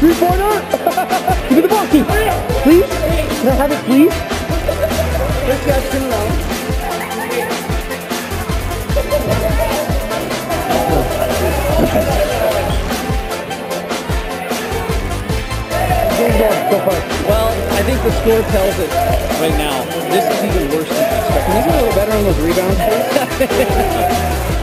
Three pointer! Give me the ball, Keith! Please? Can I have it, please? This guy's too low. Well, I think the score tells it right now. This is even worse than those rebounds?